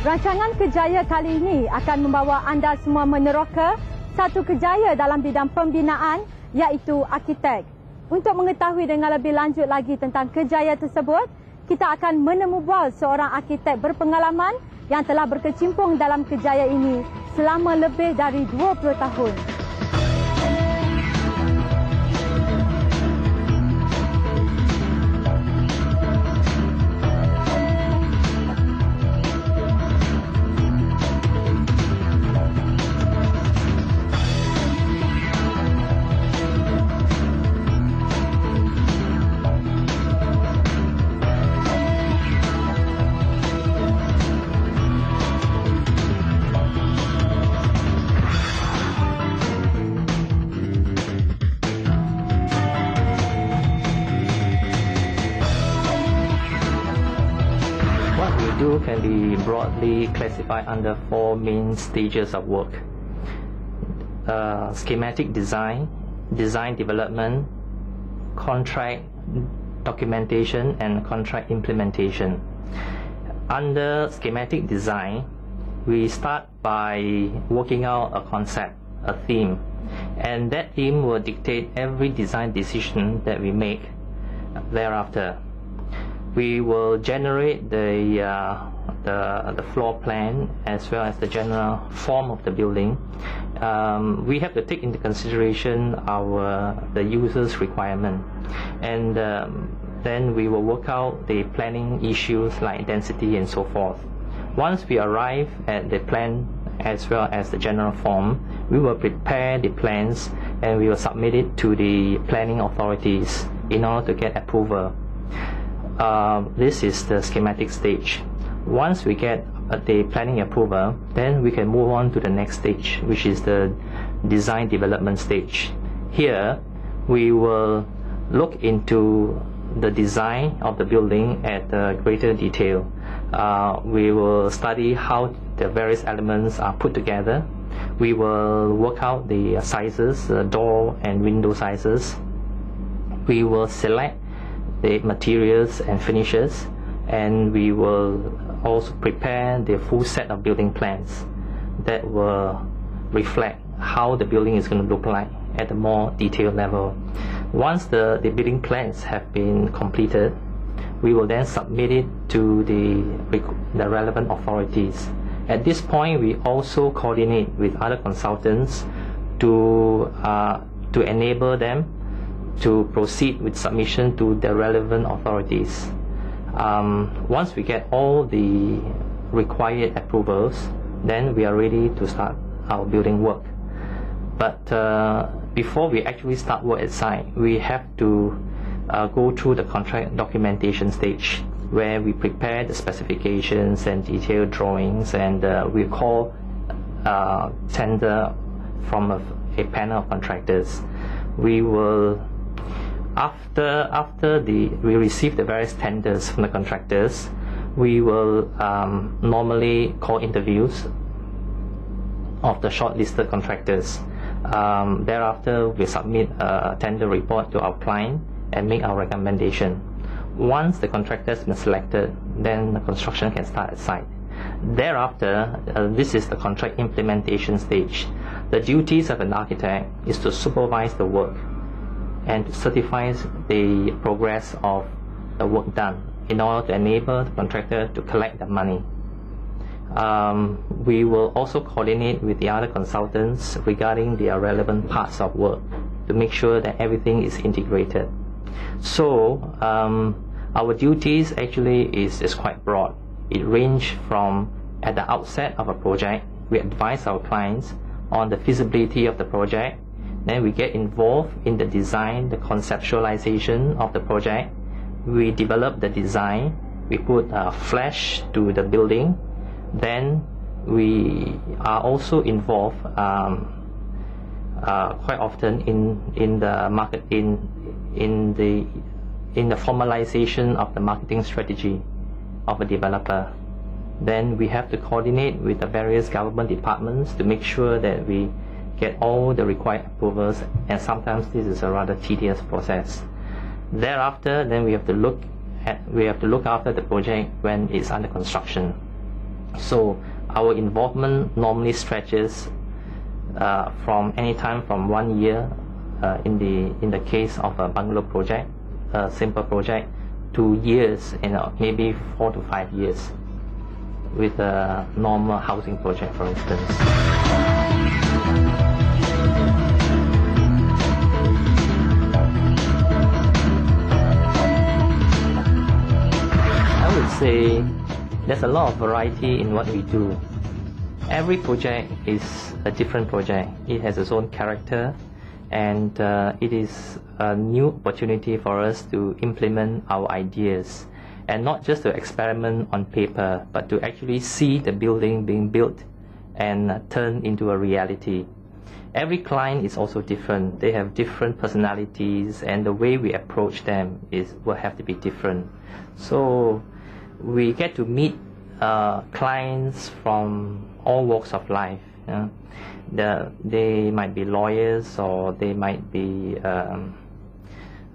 Rancangan Kejaya kali ini akan membawa anda semua meneroka satu kejaya dalam bidang pembinaan iaitu arkitek. Untuk mengetahui dengan lebih lanjut lagi tentang kejaya tersebut, kita akan menemu bual seorang arkitek berpengalaman yang telah berkecimpung dalam kejaya ini selama lebih dari 20 tahun. Can be broadly classified under four main stages of work. Uh, schematic design, design development, contract documentation, and contract implementation. Under schematic design, we start by working out a concept, a theme, and that theme will dictate every design decision that we make thereafter we will generate the, uh, the, the floor plan as well as the general form of the building. Um, we have to take into consideration our the user's requirement, and um, then we will work out the planning issues like density and so forth. Once we arrive at the plan as well as the general form, we will prepare the plans and we will submit it to the planning authorities in order to get approval uh, this is the schematic stage. Once we get the planning approval, then we can move on to the next stage, which is the design development stage. Here, we will look into the design of the building at uh, greater detail. Uh, we will study how the various elements are put together. We will work out the sizes, uh, door and window sizes. We will select the materials and finishes and we will also prepare the full set of building plans that will reflect how the building is going to look like at a more detailed level. Once the, the building plans have been completed, we will then submit it to the, the relevant authorities. At this point, we also coordinate with other consultants to, uh, to enable them to proceed with submission to the relevant authorities. Um, once we get all the required approvals, then we are ready to start our building work. But uh, before we actually start work at site, we have to uh, go through the contract documentation stage where we prepare the specifications and detailed drawings and uh, we call uh, tender from a, a panel of contractors. We will after after the we receive the various tenders from the contractors, we will um, normally call interviews of the shortlisted contractors. Um, thereafter, we submit a tender report to our client and make our recommendation. Once the contractor has been selected, then the construction can start at site. Thereafter, uh, this is the contract implementation stage. The duties of an architect is to supervise the work and certifies the progress of the work done in order to enable the contractor to collect the money. Um, we will also coordinate with the other consultants regarding the relevant parts of work to make sure that everything is integrated. So um, our duties actually is, is quite broad. It ranges from at the outset of a project, we advise our clients on the feasibility of the project then we get involved in the design, the conceptualization of the project. We develop the design. We put uh, flash to the building. Then we are also involved um, uh, quite often in in the market in in the in the formalization of the marketing strategy of a developer. Then we have to coordinate with the various government departments to make sure that we get all the required approvals and sometimes this is a rather tedious process. Thereafter, then we have to look at we have to look after the project when it's under construction. So our involvement normally stretches uh, from any time from one year uh, in the in the case of a bungalow project, a simple project, to years, you know, maybe four to five years with a normal housing project, for instance. Say there's a lot of variety in what we do. Every project is a different project. It has its own character and uh, it is a new opportunity for us to implement our ideas and not just to experiment on paper but to actually see the building being built and uh, turned into a reality. Every client is also different. They have different personalities and the way we approach them is will have to be different. So we get to meet uh, clients from all walks of life. The, they might be lawyers or they might be um,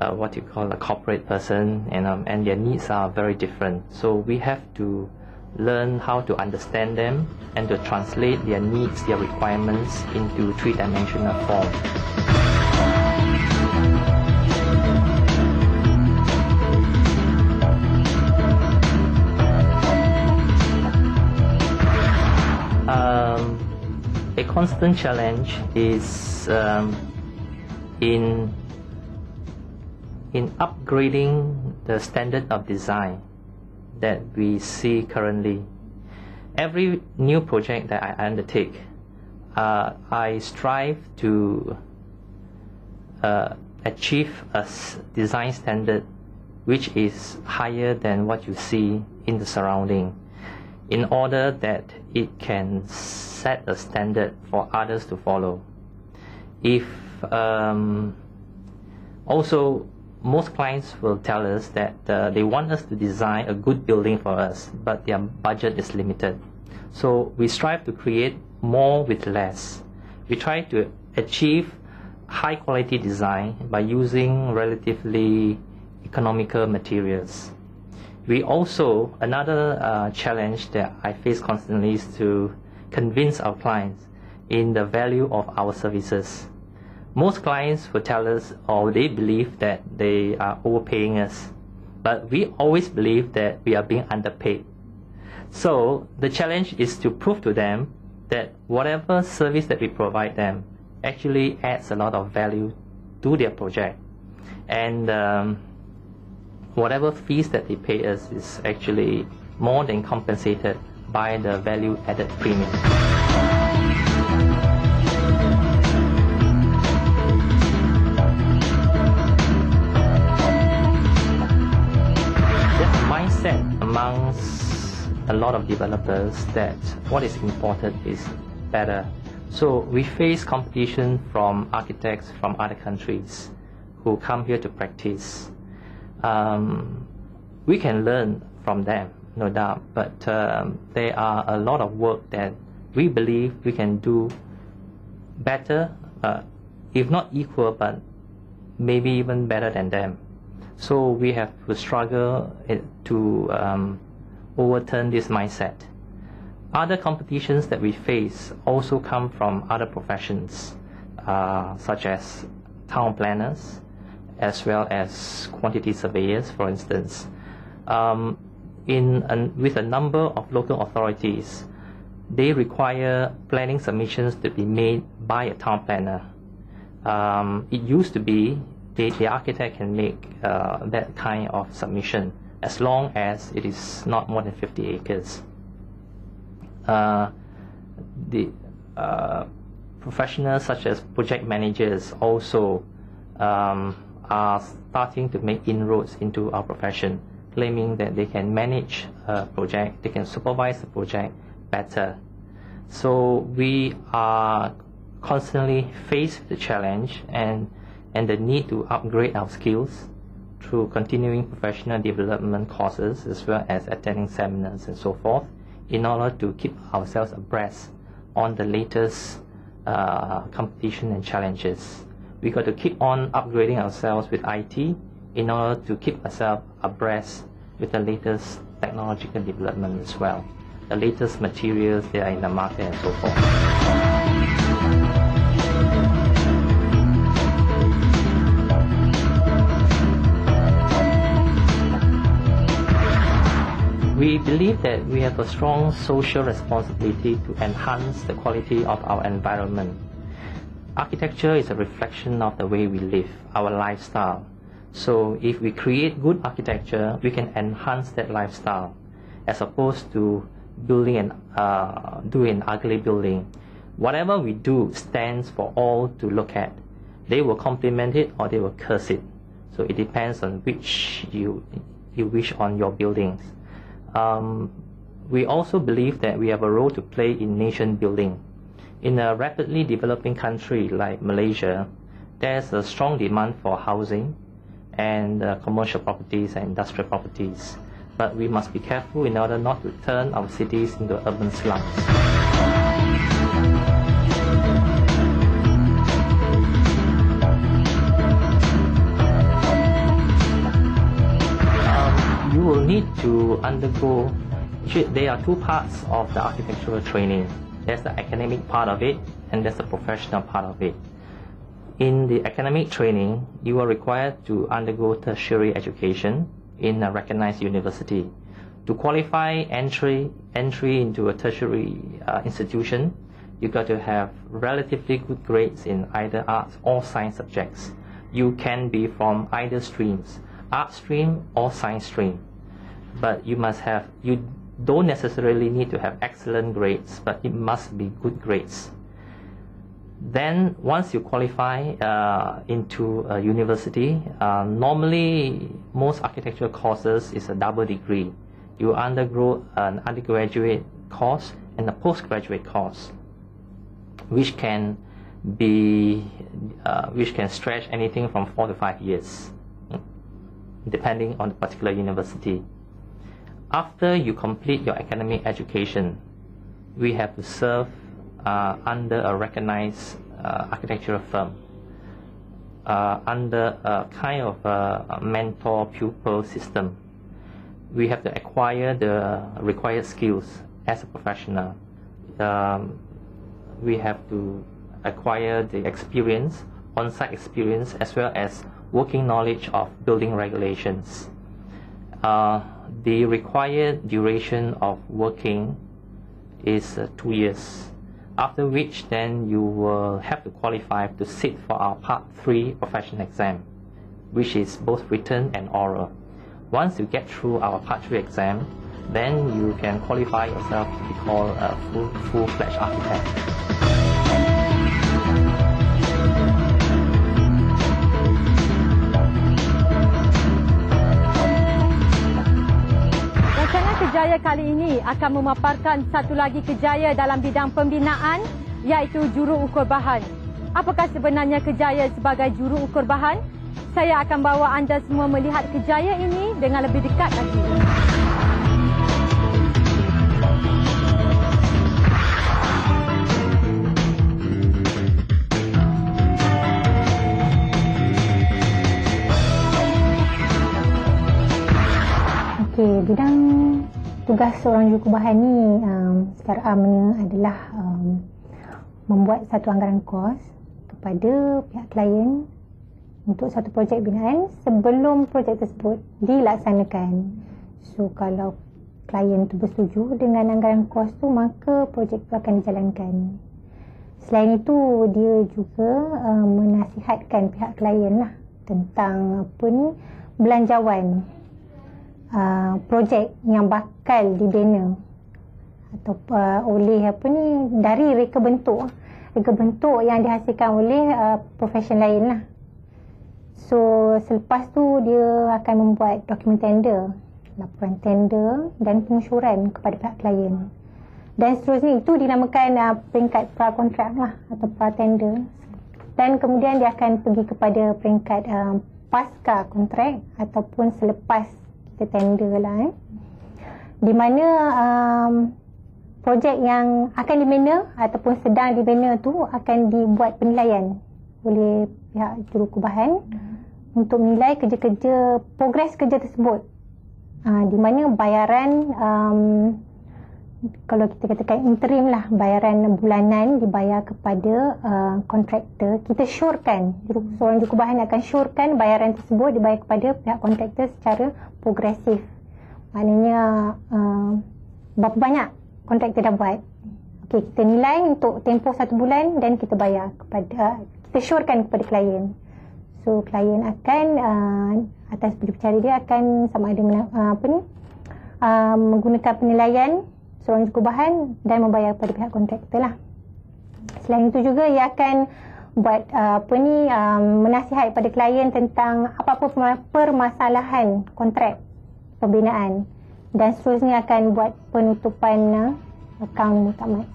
uh, what you call a corporate person, and, um, and their needs are very different. So we have to learn how to understand them and to translate their needs, their requirements into three-dimensional form. Constant challenge is um, in in upgrading the standard of design that we see currently. Every new project that I undertake, uh, I strive to uh, achieve a design standard which is higher than what you see in the surrounding in order that it can set a standard for others to follow. If um, also most clients will tell us that uh, they want us to design a good building for us, but their budget is limited. So we strive to create more with less. We try to achieve high quality design by using relatively economical materials. We also, another uh, challenge that I face constantly is to convince our clients in the value of our services. Most clients will tell us or they believe that they are overpaying us, but we always believe that we are being underpaid. So the challenge is to prove to them that whatever service that we provide them actually adds a lot of value to their project. And um, whatever fees that they pay us is actually more than compensated by the value added premium. There's a mindset amongst a lot of developers that what is important is better. So we face competition from architects from other countries who come here to practice. Um, we can learn from them, no doubt, but um, there are a lot of work that we believe we can do better, uh, if not equal, but maybe even better than them. So we have to struggle to um, overturn this mindset. Other competitions that we face also come from other professions, uh, such as town planners, as well as quantity surveyors, for instance. Um, in an, with a number of local authorities, they require planning submissions to be made by a town planner. Um, it used to be the, the architect can make uh, that kind of submission as long as it is not more than 50 acres. Uh, the uh, professionals such as project managers also um, are starting to make inroads into our profession, claiming that they can manage a project, they can supervise the project better. So we are constantly faced with the challenge and, and the need to upgrade our skills through continuing professional development courses as well as attending seminars and so forth in order to keep ourselves abreast on the latest uh, competition and challenges. We got to keep on upgrading ourselves with IT in order to keep ourselves abreast with the latest technological development as well. the latest materials that are in the market and so forth. We believe that we have a strong social responsibility to enhance the quality of our environment. Architecture is a reflection of the way we live, our lifestyle. So if we create good architecture, we can enhance that lifestyle as opposed to building an uh, doing an ugly building. Whatever we do stands for all to look at. They will compliment it or they will curse it. So it depends on which you you wish on your buildings. Um, we also believe that we have a role to play in nation building. In a rapidly developing country like Malaysia, there's a strong demand for housing and uh, commercial properties and industrial properties. But we must be careful in order not to turn our cities into urban slums. Um, you will need to undergo there are two parts of the architectural training. There's the academic part of it and there's the professional part of it. In the academic training, you are required to undergo tertiary education in a recognized university. To qualify entry entry into a tertiary uh, institution, you got to have relatively good grades in either arts or science subjects. You can be from either streams, art stream or science stream. But you must have you don't necessarily need to have excellent grades, but it must be good grades. Then, once you qualify uh, into a university, uh, normally most architectural courses is a double degree. You undergo an undergraduate course and a postgraduate course, which can be uh, which can stretch anything from four to five years, depending on the particular university. After you complete your academic education, we have to serve uh, under a recognized uh, architectural firm, uh, under a kind of a mentor-pupil system. We have to acquire the required skills as a professional. Um, we have to acquire the experience, on-site experience, as well as working knowledge of building regulations. Uh, the required duration of working is uh, two years after which then you will have to qualify to sit for our part 3 professional exam which is both written and oral. Once you get through our part 3 exam then you can qualify yourself to be called a full, full-fledged architect Kejaya kali ini akan memaparkan satu lagi kejaya dalam bidang pembinaan iaitu juru ukur bahan. Apakah sebenarnya kejaya sebagai juru ukur bahan? Saya akan bawa anda semua melihat kejaya ini dengan lebih dekat lagi. Okey, bidang tugas seorang jurukubahan ni um, secara amnya adalah um, membuat satu anggaran kos kepada pihak klien untuk satu projek binaan sebelum projek tersebut dilaksanakan. So kalau klien tu bersetuju dengan anggaran kos tu maka projek tu akan dijalankan. Selain itu dia juga um, menasihatkan pihak klien lah tentang apa ni belanjawan uh, projek yang bakal dibina. Atau uh, oleh apa ni dari reka bentuk. Reka bentuk yang dihasilkan oleh uh, profesion lain lah. So selepas tu dia akan membuat dokumen tender laporan tender dan pengusyuran kepada pihak klien. Dan seterusnya itu dinamakan uh, peringkat pra kontrak lah atau pra tender dan kemudian dia akan pergi kepada peringkat uh, pasca kontrak ataupun selepas kita tender lah eh. Di mana um, projek yang akan dibina ataupun sedang dibina tu akan dibuat penilaian oleh pihak jurukubahan hmm. untuk menilai kerja-kerja progres kerja tersebut. Uh, di mana bayaran um, kalau kita katakan interim lah bayaran bulanan dibayar kepada uh, kontraktor. Kita syorkan seorang jurukubahan akan syorkan bayaran tersebut dibayar kepada pihak kontraktor secara progresif. Maknanya uh, berapa banyak kontraktor dah buat? Okay, kita nilai untuk tempoh satu bulan dan kita bayar kepada kita syorkan kepada klien. So klien akan uh, atas berbicara dia akan sama ada uh, apa ni? Uh, menggunakan penilaian seorang jurukubahan dan membayar kepada pihak kontraktor lah. Selain itu juga ia akan buat uh, apa ni um, menasihat kepada klien tentang apa-apa permasalahan kontrak pembinaan dan seterusnya akan buat penutupan uh, akaun mutamat.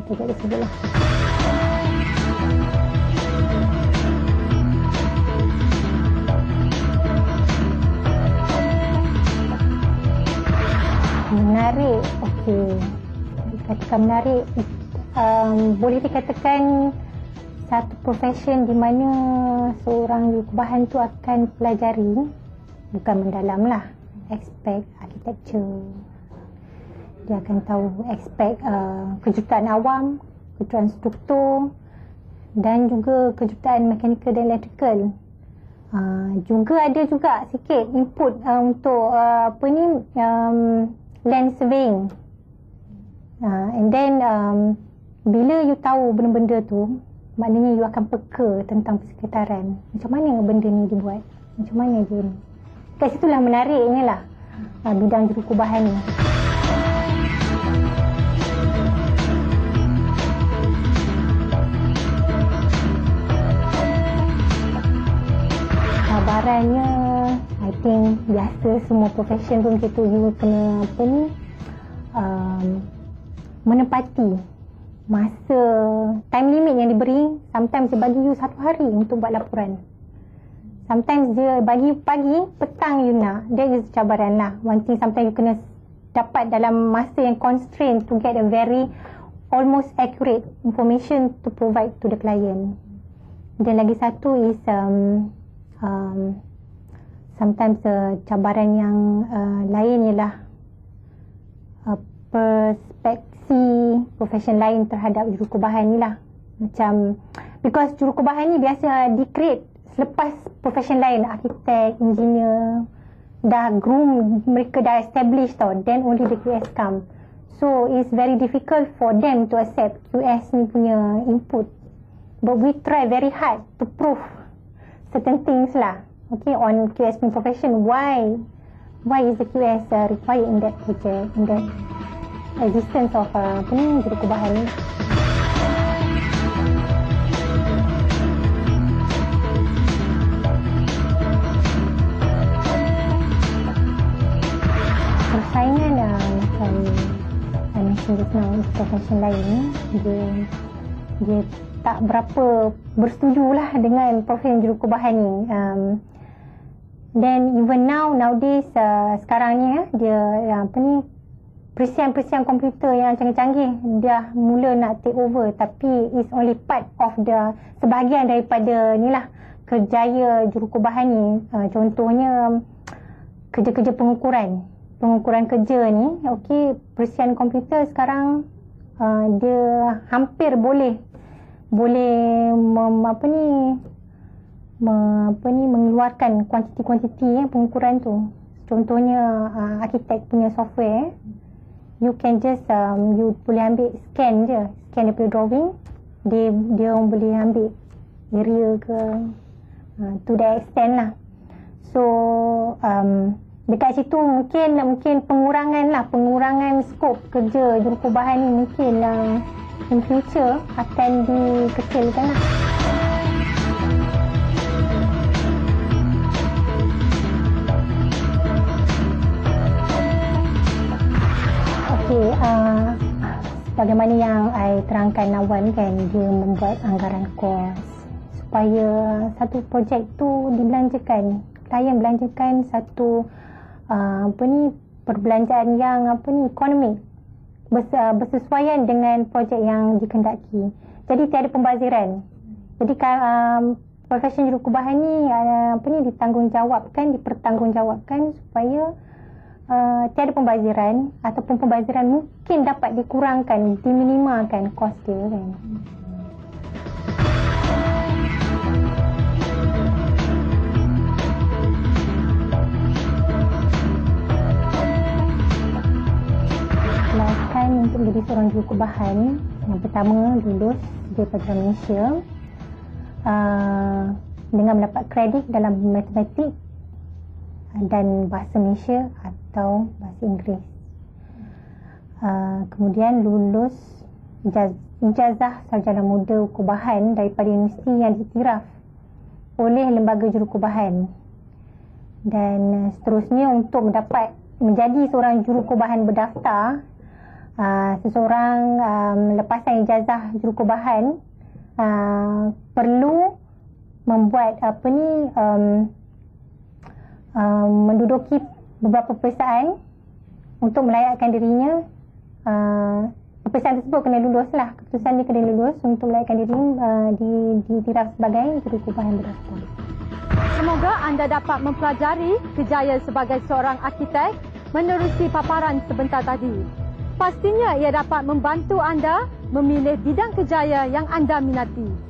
Itu jadi sebutlah. menarik okey dikatakan menarik um, boleh dikatakan satu profession di mana seorang yukubahan tu akan pelajari bukan mendalam lah aspek architecture dia akan tahu aspek uh, kejutan awam kejutan struktur dan juga kejutan mekanikal dan elektrikal uh, juga ada juga sikit input uh, untuk uh, apa ni um, land surveying. Uh, and then um, bila you tahu benda-benda tu, maknanya you akan peka tentang persekitaran. Macam mana benda ni dibuat? Macam mana dia ni? Kat situlah menariknya lah uh, bidang jurukubahan ni. Cabarannya I think biasa semua profession pun kita you kena apa ni um, menepati masa time limit yang diberi sometimes dia bagi you satu hari untuk buat laporan. Sometimes dia bagi pagi petang you nak. Dia is cabaran lah. One thing sometimes you kena dapat dalam masa yang constraint to get a very almost accurate information to provide to the client. Dan lagi satu is um, um, sometimes uh, cabaran yang uh, lain ialah uh, perspeksi profession lain terhadap jurukubahan ni lah. Macam because jurukubahan ni biasa di-create selepas profession lain arkitek, engineer dah groom mereka dah establish tau then only the QS come. So it's very difficult for them to accept QS ni punya input. But we try very hard to prove certain things lah okay, on QS profession, why? Why is the QS uh, required in that project, in the existence of uh, apa ni, guru kubahan ni? Persaingan uh, macam I mentioned just now, profession lain, dia, dia tak berapa bersetuju lah dengan profesi jurukubahan ni. Um, Then even now nowadays uh, sekarang ni eh, dia uh, apa ni perisian-perisian komputer yang canggih-canggih dah mula nak take over. Tapi is only part of the sebahagian daripada ni lah kerjaya jurukubahan ni. Uh, contohnya kerja-kerja pengukuran. Pengukuran kerja ni okey perisian komputer sekarang uh, dia hampir boleh boleh mem, apa ni me, apa ni mengeluarkan kuantiti-kuantiti ya, pengukuran tu. Contohnya uh, arkitek punya software you can just um, you boleh ambil scan je. Scan daripada drawing dia dia orang boleh ambil area ke uh, to that extent lah. So um, dekat situ mungkin mungkin pengurangan lah pengurangan skop kerja jurukubahan ni mungkin uh, in future akan dikecilkan lah bagaimana yang I terangkan Nawan kan dia membuat anggaran kos supaya satu projek tu dibelanjakan. Klien belanjakan satu uh, apa ni perbelanjaan yang apa ni ekonomi. Bersesuaian dengan projek yang dikendaki. Jadi tiada pembaziran. Jadi um, profession jurukubahan ni uh, apa ni ditanggungjawabkan dipertanggungjawabkan supaya uh, tiada pembaziran ataupun pembaziran mungkin dapat dikurangkan, diminimalkan kos dia kan. Untuk menjadi seorang jurukubahan yang pertama lulus pelajaran Malaysia uh, dengan mendapat kredit dalam matematik dan bahasa Malaysia atau bahasa Inggeris. Uh, kemudian lulus ijazah sarjana muda kubahan daripada universiti yang diiktiraf oleh lembaga jurukubahan. Dan uh, seterusnya untuk mendapat menjadi seorang jurukubahan berdaftar, uh, seseorang um, lepasan ijazah jurukubahan uh, perlu membuat apa ni um, uh, menduduki beberapa peperiksaan untuk melayakkan dirinya uh, peperiksaan tersebut kena lulus lah keputusan dia kena lulus untuk melayakkan diri uh, di, di sebagai juru kubahan berdasar Semoga anda dapat mempelajari kejayaan sebagai seorang arkitek menerusi paparan sebentar tadi. Pastinya ia dapat membantu anda memilih bidang kejaya yang anda minati.